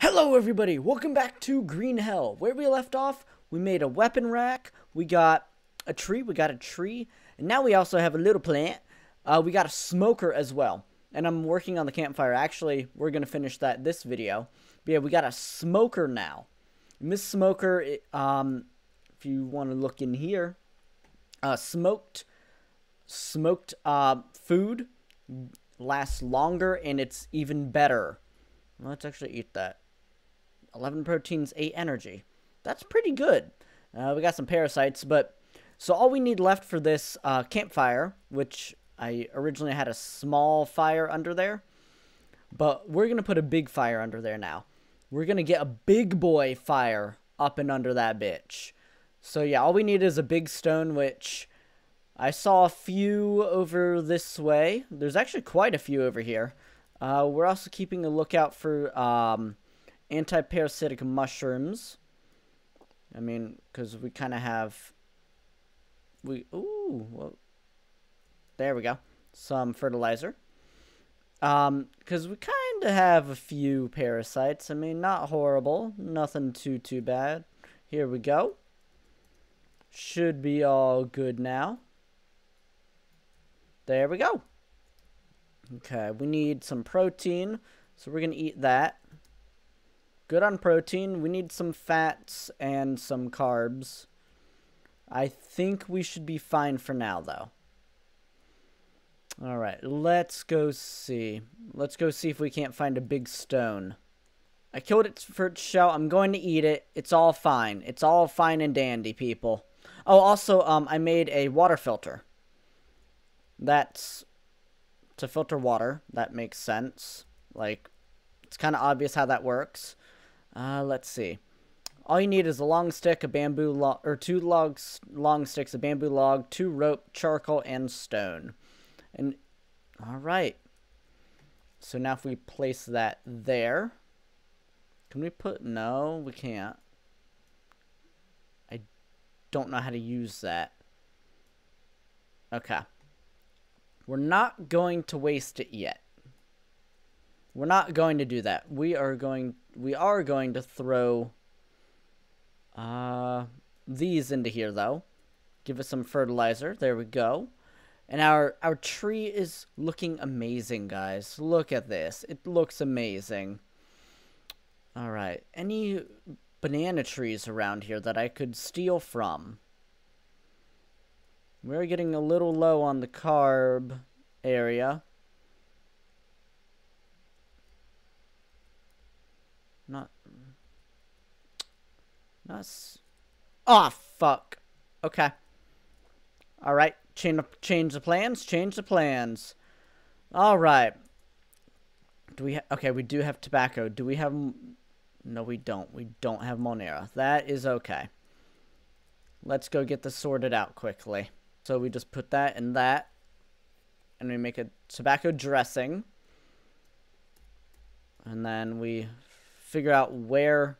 Hello everybody, welcome back to Green Hell. Where we left off, we made a weapon rack, we got a tree, we got a tree, and now we also have a little plant. Uh, we got a smoker as well. And I'm working on the campfire. Actually, we're going to finish that this video. But yeah, we got a smoker now. This smoker, um, if you want to look in here, uh, smoked, smoked uh, food lasts longer and it's even better. Let's actually eat that. 11 proteins, 8 energy. That's pretty good. Uh, we got some parasites, but... So all we need left for this uh, campfire, which I originally had a small fire under there, but we're going to put a big fire under there now. We're going to get a big boy fire up and under that bitch. So yeah, all we need is a big stone, which I saw a few over this way. There's actually quite a few over here. Uh, we're also keeping a lookout for um, anti-parasitic mushrooms. I mean, because we kind of have... We Ooh, well, there we go. Some fertilizer. Um, because we kind of have a few parasites. I mean, not horrible. Nothing too, too bad. Here we go. Should be all good now. There we go. Okay, we need some protein. So we're going to eat that. Good on protein. We need some fats and some carbs. I think we should be fine for now, though. All right, let's go see. Let's go see if we can't find a big stone. I killed it for its shell. I'm going to eat it. It's all fine. It's all fine and dandy, people. Oh, also, um, I made a water filter. That's to filter water. That makes sense. Like, it's kind of obvious how that works. Uh, let's see. All you need is a long stick, a bamboo log, or two logs, long sticks, a bamboo log, two rope, charcoal, and stone. And, all right. So now if we place that there, can we put, no, we can't. I don't know how to use that. Okay. We're not going to waste it yet. We're not going to do that. We are going, we are going to throw, uh, these into here though. Give us some fertilizer. There we go. And our, our tree is looking amazing, guys. Look at this. It looks amazing. Alright. Any banana trees around here that I could steal from? We're getting a little low on the carb area. Not... Not... Oh, fuck. Okay. Alright. Change, change the plans? Change the plans. Alright. Do we Okay, we do have tobacco. Do we have... No, we don't. We don't have Monera. That is okay. Let's go get this sorted out quickly. So we just put that in that. And we make a tobacco dressing. And then we figure out where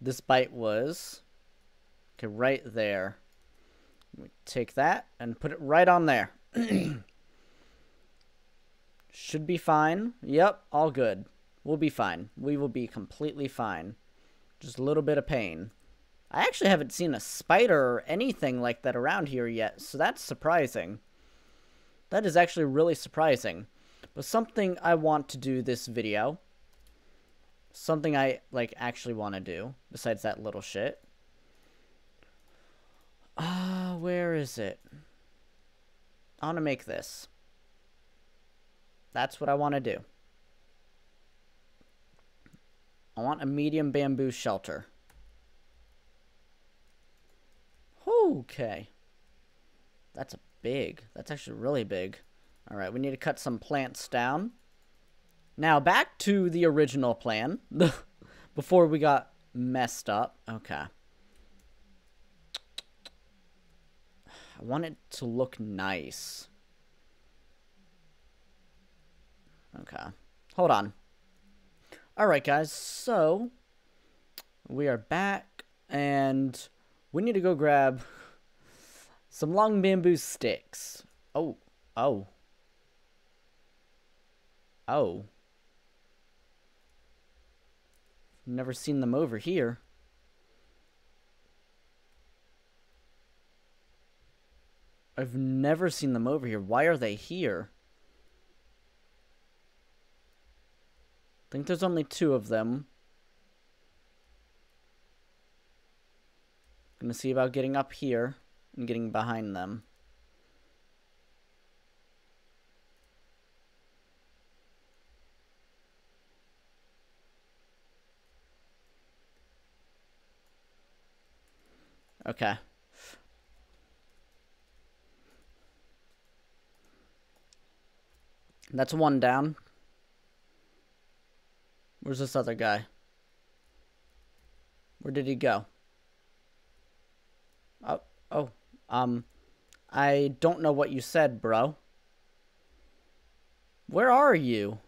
this bite was. Okay, right there. We take that and put it right on there. Should be fine. Yep, all good. We'll be fine. We will be completely fine. Just a little bit of pain. I actually haven't seen a spider or anything like that around here yet, so that's surprising. That is actually really surprising. But something I want to do this video, something I, like, actually want to do, besides that little shit, Ah, uh, where is it? I want to make this. That's what I want to do. I want a medium bamboo shelter. Okay. That's a big. That's actually really big. Alright, we need to cut some plants down. Now, back to the original plan. Before we got messed up. Okay. I want it to look nice. Okay. Hold on. Alright, guys. So, we are back, and we need to go grab some long bamboo sticks. Oh. Oh. Oh. Never seen them over here. I've never seen them over here. Why are they here? I think there's only two of them. Gonna see about getting up here and getting behind them. Okay. That's one down. Where's this other guy? Where did he go? Oh, oh, um, I don't know what you said, bro. Where are you?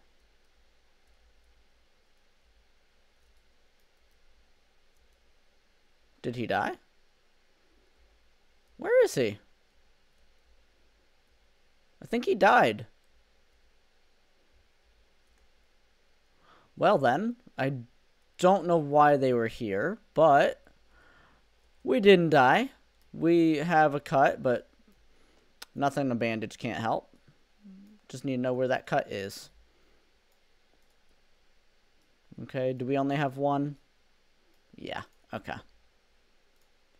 Did he die? Where is he? I think he died. Well then, I don't know why they were here, but we didn't die. We have a cut, but nothing a bandage can't help. Just need to know where that cut is. Okay, do we only have one? Yeah, okay.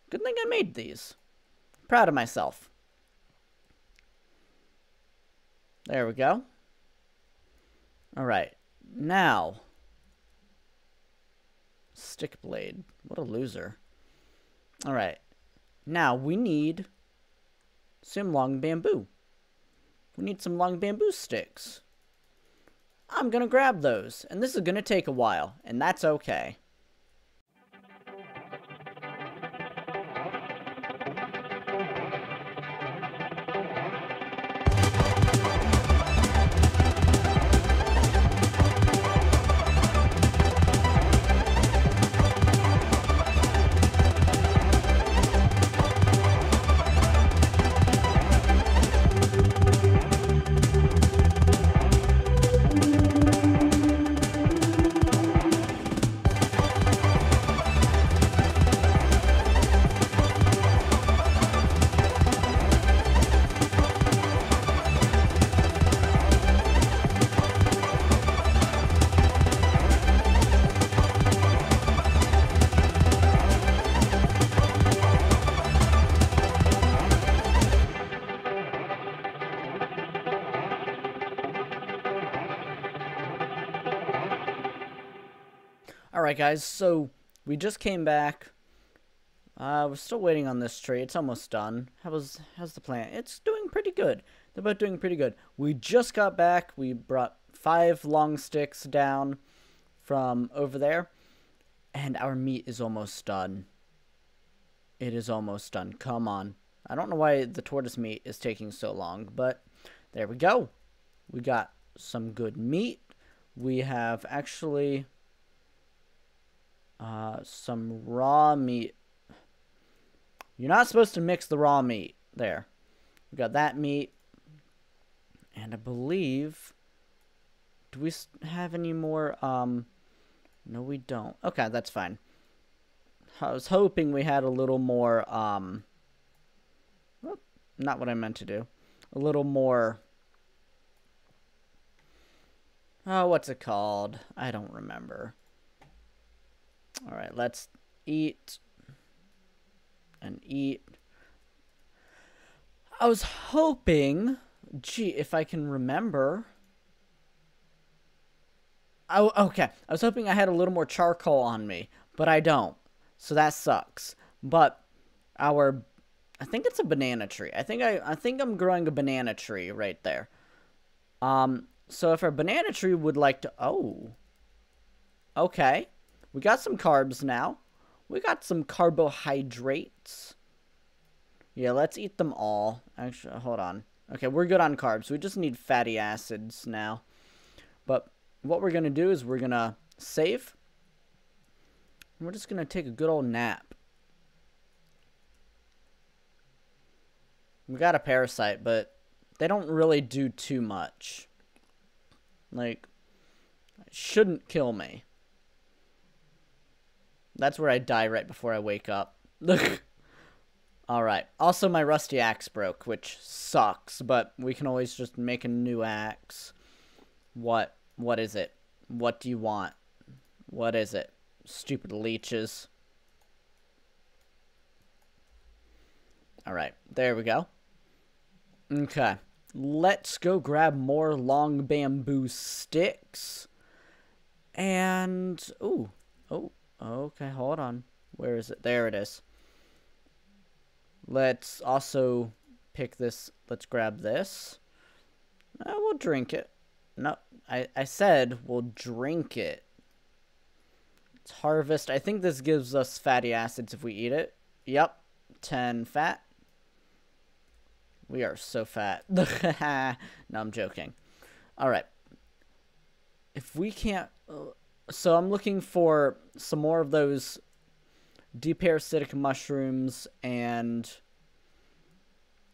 Good thing I made these. Proud of myself. There we go. Alright, now. Stick blade. What a loser. Alright, now we need some long bamboo. We need some long bamboo sticks. I'm going to grab those, and this is going to take a while, and that's okay. Alright guys, so we just came back. Uh, we're still waiting on this tree. It's almost done. How was how's the plant? It's doing pretty good. They're both doing pretty good. We just got back. We brought five long sticks down from over there. And our meat is almost done. It is almost done. Come on. I don't know why the tortoise meat is taking so long, but there we go. We got some good meat. We have actually uh, some raw meat. You're not supposed to mix the raw meat. There. We got that meat. And I believe... Do we have any more? Um, no, we don't. Okay, that's fine. I was hoping we had a little more... Um, not what I meant to do. A little more... Oh, what's it called? I don't remember. All right, let's eat and eat. I was hoping, gee, if I can remember. Oh, okay. I was hoping I had a little more charcoal on me, but I don't. So that sucks. But our I think it's a banana tree. I think I I think I'm growing a banana tree right there. Um so if our banana tree would like to oh. Okay. We got some carbs now. We got some carbohydrates. Yeah, let's eat them all. Actually, hold on. Okay, we're good on carbs. We just need fatty acids now. But what we're going to do is we're going to save. We're just going to take a good old nap. We got a parasite, but they don't really do too much. Like, shouldn't kill me. That's where I die right before I wake up. Alright. Also, my rusty axe broke, which sucks, but we can always just make a new axe. What? What is it? What do you want? What is it? Stupid leeches. Alright, there we go. Okay. Let's go grab more long bamboo sticks. And, ooh, oh, okay, hold on. Where is it? There it is. Let's also pick this. Let's grab this. Uh, we'll drink it. No, I, I said we'll drink it. Let's harvest. I think this gives us fatty acids if we eat it. Yep, 10 fat. We are so fat. no, I'm joking. All right. If we can't... Uh, so I'm looking for some more of those deparasitic mushrooms and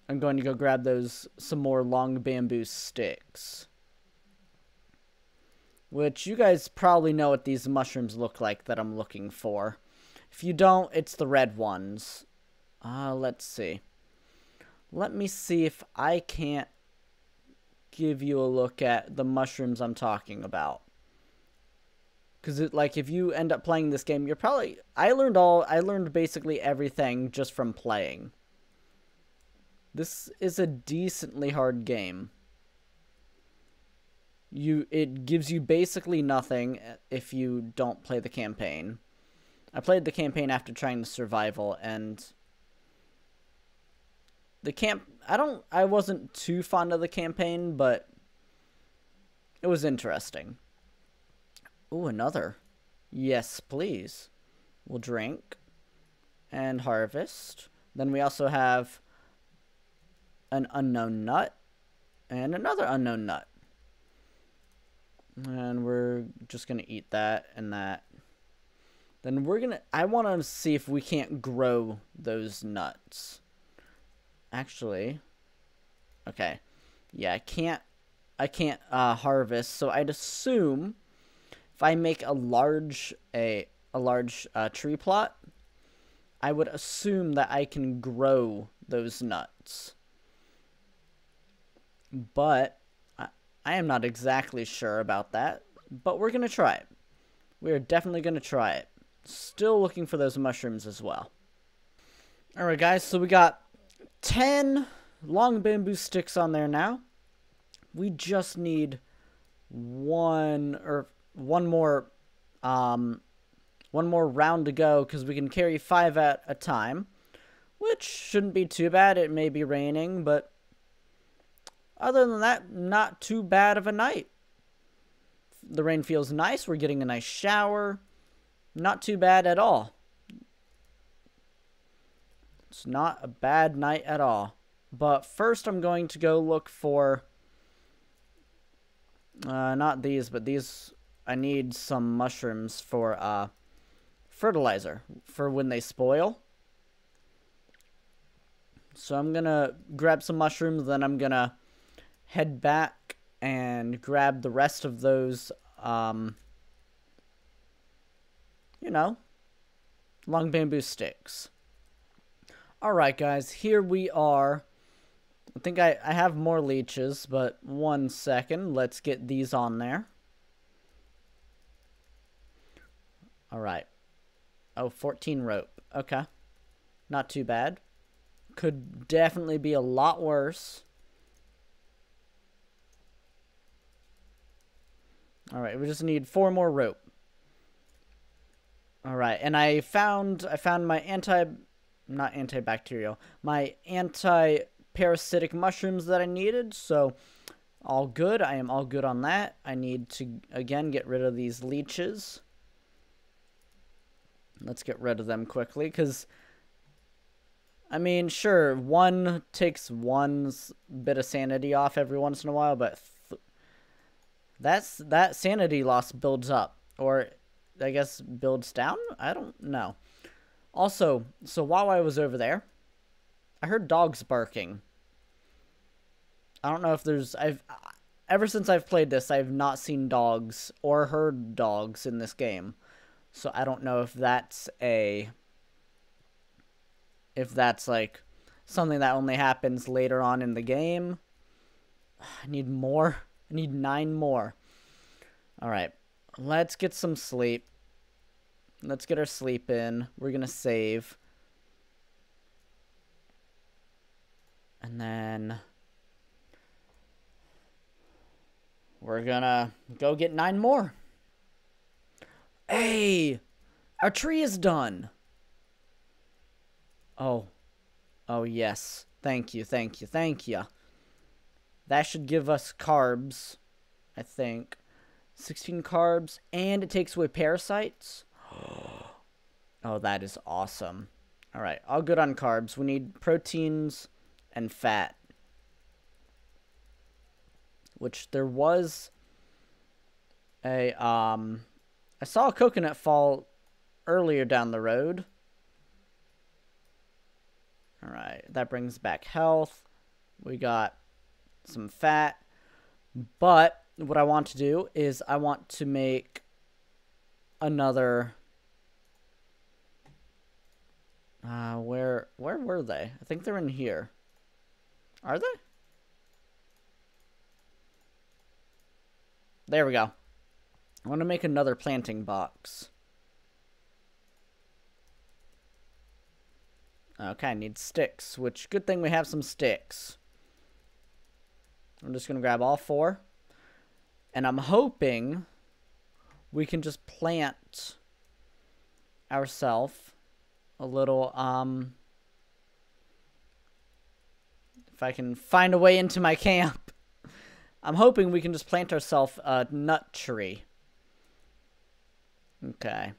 I'm going to go grab those some more long bamboo sticks. Which you guys probably know what these mushrooms look like that I'm looking for. If you don't, it's the red ones. Uh, let's see. Let me see if I can't give you a look at the mushrooms I'm talking about. Because, it like, if you end up playing this game, you're probably... I learned all... I learned basically everything just from playing. This is a decently hard game. You It gives you basically nothing eh, if you don't play the campaign. I played the campaign after trying the survival, and... The camp... I don't... I wasn't too fond of the campaign, but... It was interesting. Ooh, another. Yes, please. We'll drink and harvest. Then we also have an unknown nut and another unknown nut. And we're just going to eat that and that. Then we're going to... I want to see if we can't grow those nuts. Actually... Okay. Yeah, I can't... I can't uh, harvest, so I'd assume if I make a large a a large uh, tree plot, I would assume that I can grow those nuts. But I, I am not exactly sure about that. But we're gonna try it. We're definitely gonna try it. Still looking for those mushrooms as well. Alright guys, so we got 10 long bamboo sticks on there now. We just need one or one more um, one more round to go because we can carry five at a time, which shouldn't be too bad. It may be raining, but other than that, not too bad of a night. The rain feels nice. We're getting a nice shower. Not too bad at all. It's not a bad night at all. But first, I'm going to go look for... Uh, not these, but these I need some mushrooms for uh, fertilizer for when they spoil. So I'm going to grab some mushrooms, then I'm going to head back and grab the rest of those, um, you know, long bamboo sticks. Alright, guys, here we are. I think I, I have more leeches, but one second. Let's get these on there. All right. Oh, 14 rope. Okay. Not too bad. Could definitely be a lot worse. All right, we just need four more rope. All right, and I found I found my anti not antibacterial, my anti-parasitic mushrooms that I needed, so all good. I am all good on that. I need to again get rid of these leeches. Let's get rid of them quickly, because, I mean, sure, one takes one bit of sanity off every once in a while, but that's that sanity loss builds up, or I guess builds down? I don't know. Also, so while I was over there, I heard dogs barking. I don't know if there's I've ever since I've played this, I've not seen dogs or heard dogs in this game. So I don't know if that's a if that's like something that only happens later on in the game. I need more. I need nine more. All right. Let's get some sleep. Let's get our sleep in. We're going to save. And then we're going to go get nine more. Hey, our tree is done. Oh. Oh, yes. Thank you, thank you, thank you. That should give us carbs, I think. 16 carbs, and it takes away parasites. oh, that is awesome. All right, all good on carbs. We need proteins and fat. Which there was a, um, I saw a coconut fall earlier down the road. All right, that brings back health. We got some fat. But what I want to do is I want to make another uh where where were they? I think they're in here. Are they? There we go. I want to make another planting box. Okay, I need sticks, which good thing we have some sticks. I'm just going to grab all four. And I'm hoping we can just plant ourselves a little, um, if I can find a way into my camp. I'm hoping we can just plant ourselves a nut tree. Okay.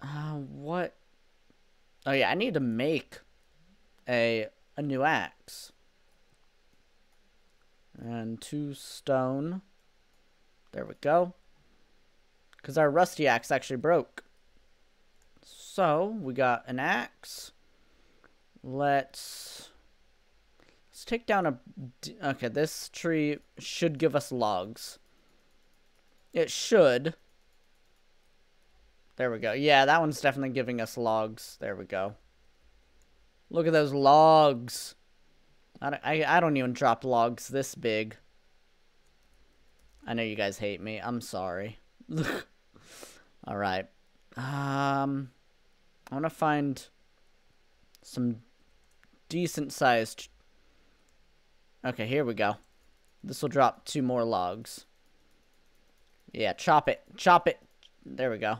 Uh, what? Oh yeah, I need to make a a new axe. And two stone. There we go. Because our rusty axe actually broke. So, we got an axe. Let's... Let's take down a... Okay, this tree should give us logs. It should. There we go. Yeah, that one's definitely giving us logs. There we go. Look at those logs. I don't, I, I don't even drop logs this big. I know you guys hate me. I'm sorry. Alright. Um, I want to find some decent sized... Okay, here we go. This will drop two more logs. Yeah, chop it. Chop it. There we go.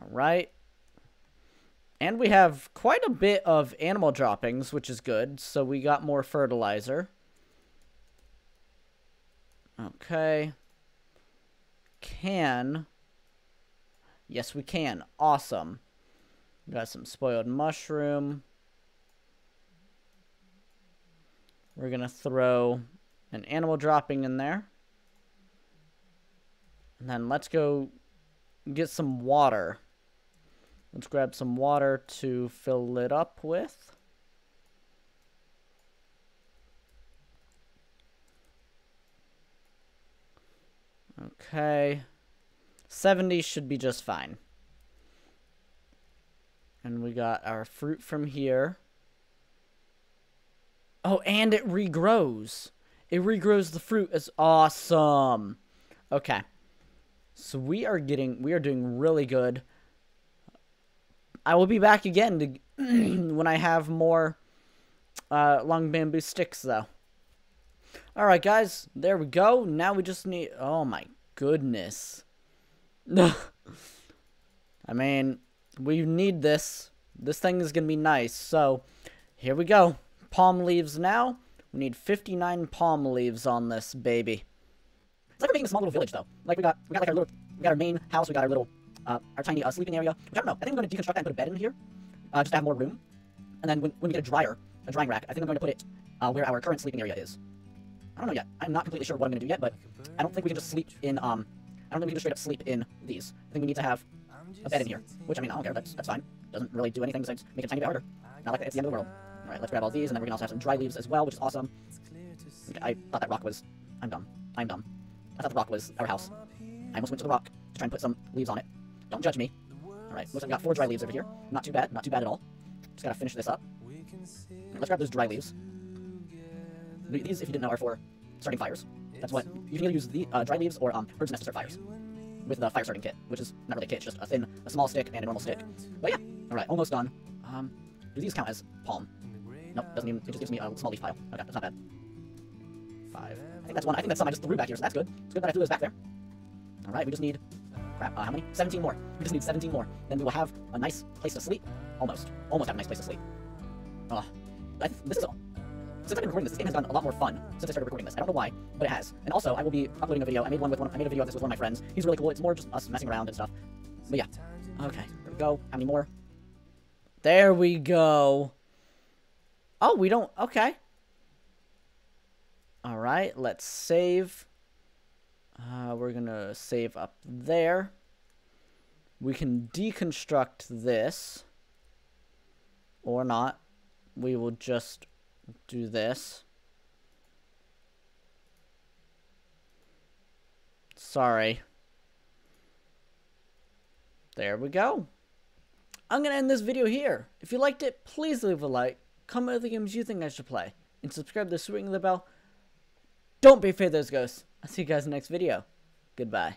Alright. And we have quite a bit of animal droppings, which is good. So we got more fertilizer. Okay. Can. Yes, we can. Awesome. Got some spoiled mushroom. We're going to throw an animal dropping in there. And then let's go get some water. Let's grab some water to fill it up with. Okay. 70 should be just fine. And we got our fruit from here. Oh, and it regrows. It regrows the fruit. It's awesome. Okay. So we are getting, we are doing really good. I will be back again to when I have more uh, long bamboo sticks, though. Alright, guys. There we go. Now we just need... Oh, my goodness. I mean, we need this. This thing is going to be nice. So, here we go. Palm leaves now. We need 59 palm leaves on this baby. It's like we're making a small little village, though. Like, we got, we got like our little... We got our main house. We got our little uh, our tiny uh, sleeping area, which I don't know. I think I'm going to deconstruct that and put a bed in here, uh, just to have more room. And then when, when we get a dryer, a drying rack, I think I'm going to put it uh, where our current sleeping area is. I don't know yet. I'm not completely sure what I'm going to do yet, but I don't think we can just sleep in, um, I don't think we can just straight up sleep in these. I think we need to have a bed in here, which, I mean, I don't care. That's, that's fine. Doesn't really do anything besides make it a tiny bit harder. Not like it's the end of the world. Alright, let's grab all these, and then we're going to also have some dry leaves as well, which is awesome. Okay, I thought that rock was... I'm dumb. I'm dumb. I thought the rock was our house. I almost went to the rock. to try and put some leaves on it. Don't judge me. Alright, looks like we got four dry leaves over here. Not too bad, not too bad at all. Just gotta finish this up. Let's grab those dry leaves. These, if you didn't know, are for starting fires. That's what you can either use the uh, dry leaves or um, bird's nest to start fires with the fire starting kit, which is not really a kit, it's just a thin, a small stick and a normal stick. But yeah, all right, almost done. Um, do these count as palm? Nope, doesn't even. It just gives me a small leaf pile. Okay, that's not bad. Five. I think that's one. I think that's some I just threw back here, so that's good. It's good that I threw those back there. All right, we just need. Uh, how many? 17 more. We just need 17 more. Then we will have a nice place to sleep. Almost. Almost have a nice place to sleep. Oh, I th this is all. since I've been recording this, this game has gotten a lot more fun since I started recording this. I don't know why, but it has. And also, I will be uploading a video. I made one with one. I made a video of this with one of my friends. He's really cool. It's more just us messing around and stuff. But yeah. Okay. There we go. How many more? There we go. Oh, we don't. Okay. All right. Let's save. Uh, we're gonna save up there. We can deconstruct this. Or not. We will just do this. Sorry. There we go. I'm going to end this video here. If you liked it, please leave a like, comment other games you think I should play, and subscribe to Swing the Bell. Don't be afraid of those ghosts. I'll see you guys in the next video. Goodbye.